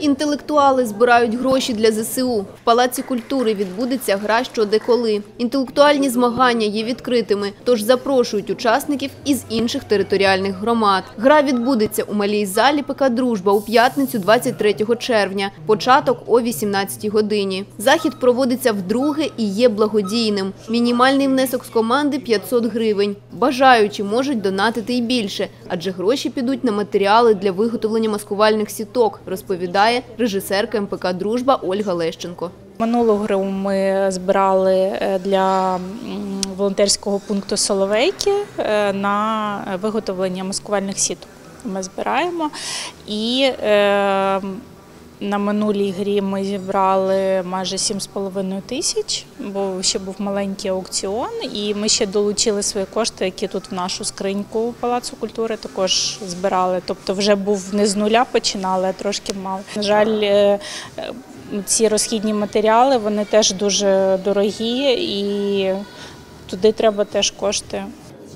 Інтелектуали збирають гроші для ЗСУ. В Палаці культури відбудеться гра «Що де коли». Інтелектуальні змагання є відкритими, тож запрошують учасників із інших територіальних громад. Гра відбудеться у малій залі ПК «Дружба» у п'ятницю 23 червня. Початок о 18 годині. Захід проводиться вдруге і є благодійним. Мінімальний внесок з команди – 500 гривень. Бажаючі можуть донатити і більше, адже гроші підуть на матеріали для виготовлення маскувальних сіток, розповідає режисерка МПК «Дружба» Ольга Лещенко. Минулого гру ми збирали е, для волонтерського пункту Соловейки е, на виготовлення маскувальних сіток. Ми збираємо і е, на минулій грі ми зібрали майже 7,5 тисяч, бо ще був маленький аукціон, і ми ще долучили свої кошти, які тут в нашу скриньку Палацу культури також збирали. Тобто вже був не з нуля починали, а трошки мали. На жаль, е, е, ці розхідні матеріали вони теж дуже дорогі і туди треба теж кошти.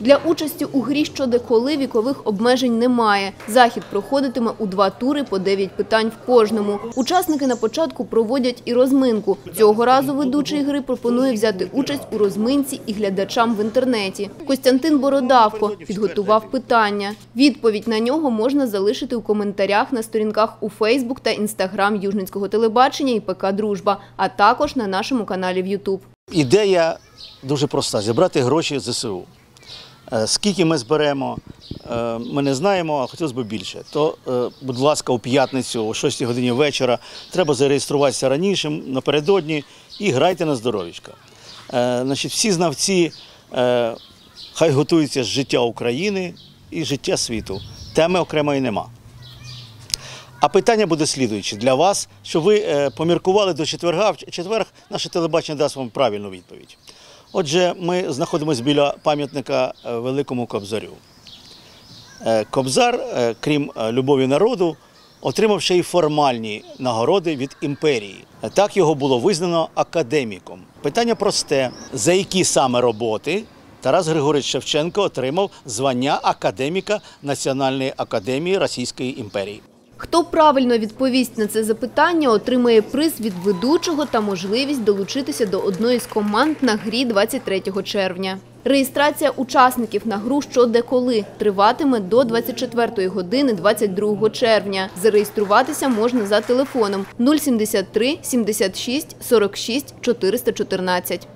Для участі у грі «Що коли» вікових обмежень немає. Захід проходитиме у два тури по 9 питань в кожному. Учасники на початку проводять і розминку. Цього разу ведучий гри пропонує взяти участь у розминці і глядачам в інтернеті. Костянтин Бородавко підготував питання. Відповідь на нього можна залишити у коментарях на сторінках у Фейсбук та Інстаграм Южницького телебачення і ПК «Дружба», а також на нашому каналі в Ютуб. Ідея дуже проста: зібрати гроші ЗСУ. Е, Скільки ми зберемо, е, ми не знаємо, а хотілося б більше. То, е, будь ласка, у п'ятницю, о 6 годині вечора, треба зареєструватися раніше, напередодні, і грайте на здоров'ячка. Всі знавці хай готуються з життя України і життя світу. Теми окремої нема. А питання буде слідуюче для вас, щоб ви поміркували до четверга. В четверг наше телебачення дасть вам правильну відповідь. Отже, ми знаходимося біля пам'ятника е, Великому Кобзарю. Е, Кобзар, е, крім любові народу, отримав ще й формальні нагороди від імперії. Так його було визнано академіком. Питання просте: за які саме роботи Тарас Григорович Шевченко отримав звання академіка Національної академії Російської імперії. Хто правильно відповість на це запитання, отримає приз від ведучого та можливість долучитися до одної з команд на грі 23 червня. Реєстрація учасників на гру «Що де коли» триватиме до 24 години 22 червня. Зареєструватися можна за телефоном 073 76 46 414.